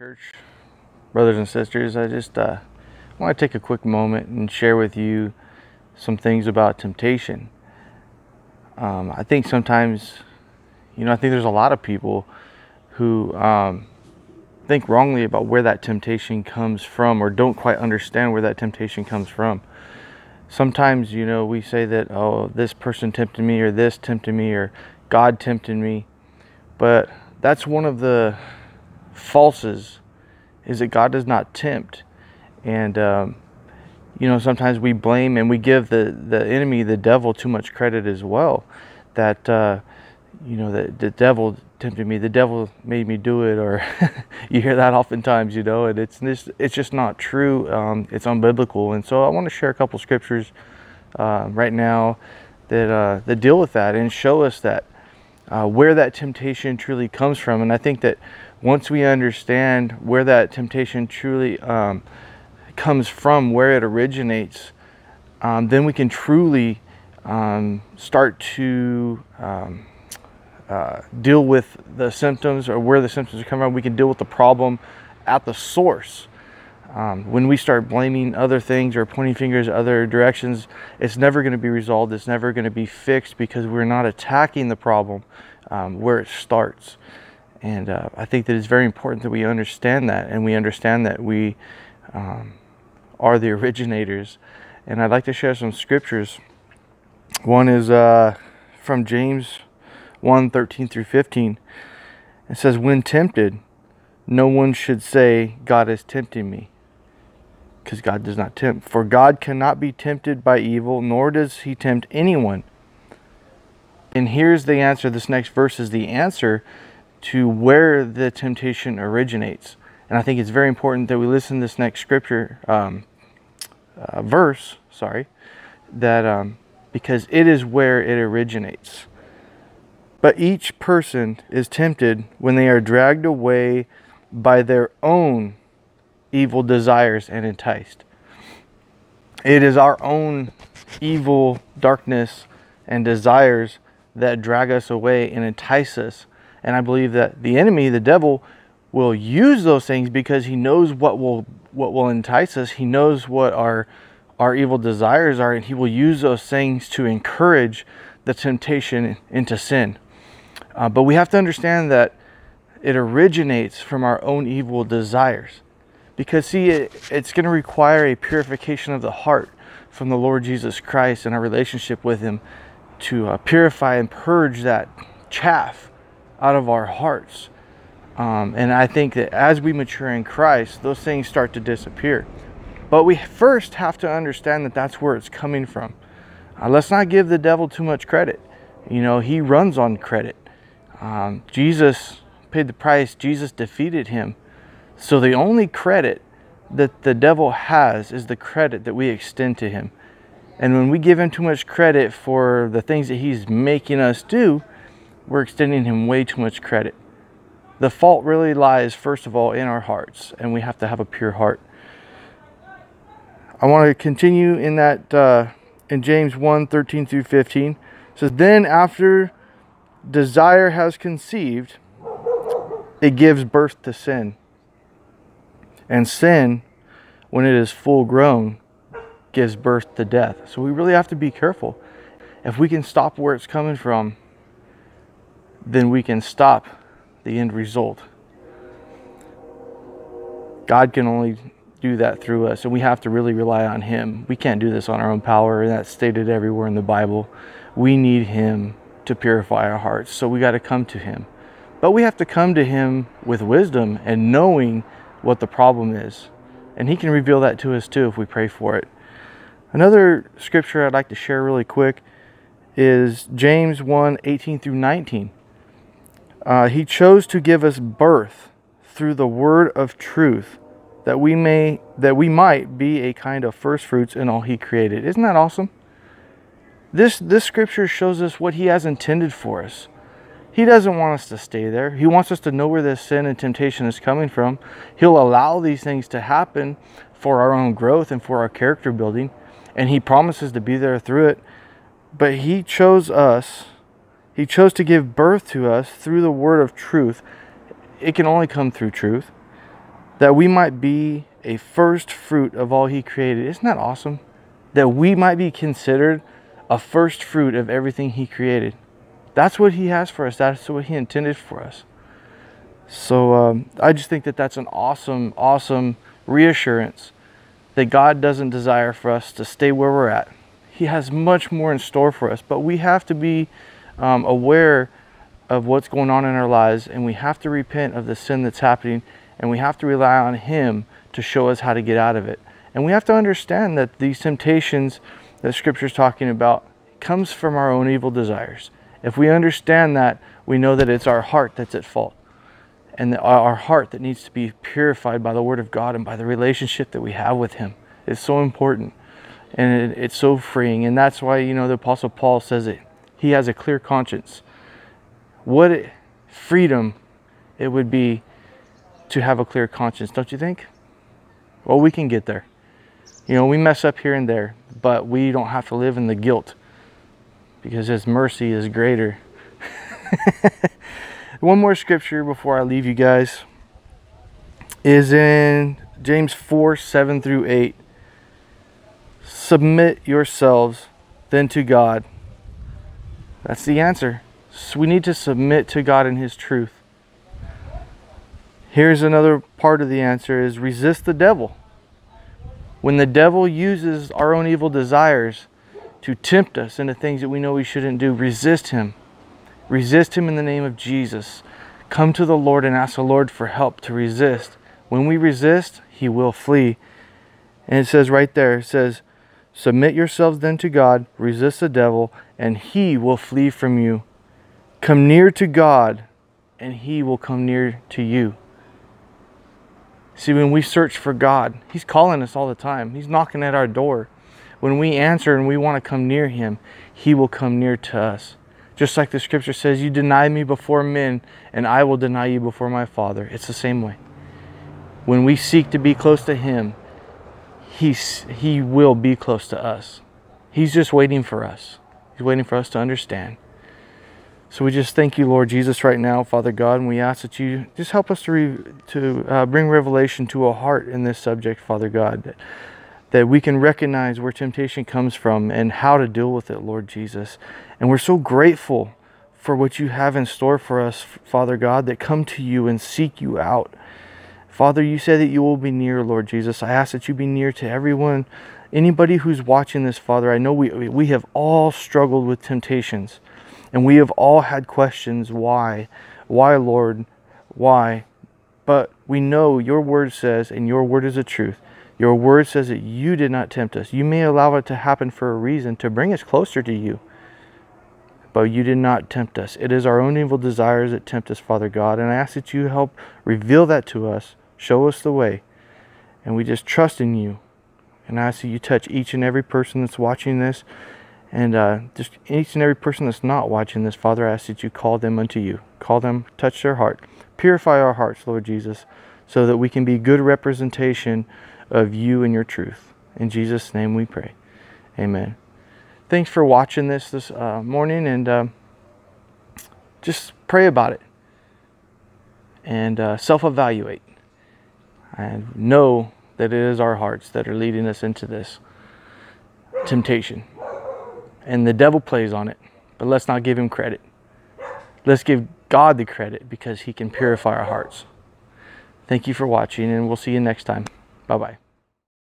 Church, brothers and sisters, I just uh, want to take a quick moment and share with you some things about temptation. Um, I think sometimes, you know, I think there's a lot of people who um, think wrongly about where that temptation comes from or don't quite understand where that temptation comes from. Sometimes, you know, we say that, oh, this person tempted me or this tempted me or God tempted me. But that's one of the falses is that God does not tempt. And, um, you know, sometimes we blame and we give the, the enemy, the devil, too much credit as well. That, uh, you know, the, the devil tempted me, the devil made me do it, or you hear that oftentimes, you know, and it's just, it's just not true. Um, it's unbiblical. And so I want to share a couple scriptures uh, right now that, uh, that deal with that and show us that uh, where that temptation truly comes from. And I think that once we understand where that temptation truly um, comes from, where it originates, um, then we can truly um, start to um, uh, deal with the symptoms or where the symptoms are coming from. We can deal with the problem at the source. Um, when we start blaming other things or pointing fingers other directions, it's never going to be resolved. It's never going to be fixed because we're not attacking the problem um, where it starts. And uh, I think that it's very important that we understand that and we understand that we um, are the originators. And I'd like to share some scriptures. One is uh, from James 1 13 through 15. It says, When tempted, no one should say, God is tempting me. Because God does not tempt. For God cannot be tempted by evil, nor does he tempt anyone. And here's the answer. This next verse is the answer to where the temptation originates. And I think it's very important that we listen to this next scripture um, uh, verse, sorry, that um, because it is where it originates. But each person is tempted when they are dragged away by their own evil desires and enticed. It is our own evil darkness and desires that drag us away and entice us and I believe that the enemy, the devil, will use those things because he knows what will what will entice us. He knows what our our evil desires are, and he will use those things to encourage the temptation into sin. Uh, but we have to understand that it originates from our own evil desires. Because, see, it, it's going to require a purification of the heart from the Lord Jesus Christ and our relationship with Him to uh, purify and purge that chaff out of our hearts. Um, and I think that as we mature in Christ, those things start to disappear. But we first have to understand that that's where it's coming from. Uh, let's not give the devil too much credit. You know, he runs on credit. Um, Jesus paid the price, Jesus defeated him. So the only credit that the devil has is the credit that we extend to him. And when we give him too much credit for the things that he's making us do, we're extending him way too much credit. The fault really lies, first of all, in our hearts, and we have to have a pure heart. I want to continue in that, uh, in James 1 13 through 15. It says, Then after desire has conceived, it gives birth to sin. And sin, when it is full grown, gives birth to death. So we really have to be careful. If we can stop where it's coming from, then we can stop the end result. God can only do that through us, and we have to really rely on Him. We can't do this on our own power, and that's stated everywhere in the Bible. We need Him to purify our hearts, so we got to come to Him. But we have to come to Him with wisdom and knowing what the problem is. And He can reveal that to us too if we pray for it. Another scripture I'd like to share really quick is James 1 18 through 19. Uh, he chose to give us birth through the word of truth that we may that we might be a kind of first fruits in all he created. Isn't that awesome? This this scripture shows us what he has intended for us. He doesn't want us to stay there. He wants us to know where this sin and temptation is coming from. He'll allow these things to happen for our own growth and for our character building, and he promises to be there through it. But he chose us he chose to give birth to us through the word of truth. It can only come through truth. that we might be a first fruit of all he created. Isn't that awesome? That we might be considered a first fruit of everything he created. That's what he has for us. That's what he intended for us. So um, I just think that that's an awesome, awesome reassurance that God doesn't desire for us to stay where we're at. He has much more in store for us, but we have to be um, aware of what's going on in our lives and we have to repent of the sin that's happening and we have to rely on Him to show us how to get out of it. And we have to understand that these temptations that Scripture is talking about comes from our own evil desires. If we understand that, we know that it's our heart that's at fault and our heart that needs to be purified by the Word of God and by the relationship that we have with Him. It's so important and it's so freeing. And that's why, you know, the Apostle Paul says it. He has a clear conscience. What freedom it would be to have a clear conscience, don't you think? Well, we can get there. You know, we mess up here and there, but we don't have to live in the guilt because His mercy is greater. One more scripture before I leave you guys is in James 4 7 through 8. Submit yourselves then to God. That's the answer. So we need to submit to God in His truth. Here's another part of the answer is resist the devil. When the devil uses our own evil desires to tempt us into things that we know we shouldn't do, resist him. Resist him in the name of Jesus. Come to the Lord and ask the Lord for help to resist. When we resist, he will flee. And it says right there, it says, Submit yourselves then to God, resist the devil, and he will flee from you. Come near to God, and he will come near to you. See, when we search for God, He's calling us all the time. He's knocking at our door. When we answer and we want to come near Him, He will come near to us. Just like the scripture says, You deny me before men, and I will deny you before my Father. It's the same way. When we seek to be close to Him, He's, He will be close to us. He's just waiting for us. He's waiting for us to understand. So we just thank you, Lord Jesus, right now, Father God, and we ask that you just help us to re, to uh, bring revelation to a heart in this subject, Father God, that, that we can recognize where temptation comes from and how to deal with it, Lord Jesus. And we're so grateful for what you have in store for us, Father God, that come to you and seek you out. Father, you said that you will be near, Lord Jesus. I ask that you be near to everyone, anybody who's watching this, Father. I know we, we have all struggled with temptations. And we have all had questions why? Why, Lord? Why? But we know your word says, and your word is the truth. Your word says that you did not tempt us. You may allow it to happen for a reason to bring us closer to you. But you did not tempt us. It is our own evil desires that tempt us, Father God. And I ask that you help reveal that to us, show us the way. And we just trust in you. And I that you touch each and every person that's watching this and uh, just each and every person that's not watching this, Father, I ask that you call them unto you. Call them, touch their heart. Purify our hearts, Lord Jesus, so that we can be good representation of you and your truth. In Jesus' name we pray. Amen. Thanks for watching this this uh, morning and uh, just pray about it and uh, self evaluate. And know that it is our hearts that are leading us into this temptation and the devil plays on it. But let's not give him credit. Let's give God the credit because he can purify our hearts. Thank you for watching, and we'll see you next time. Bye bye.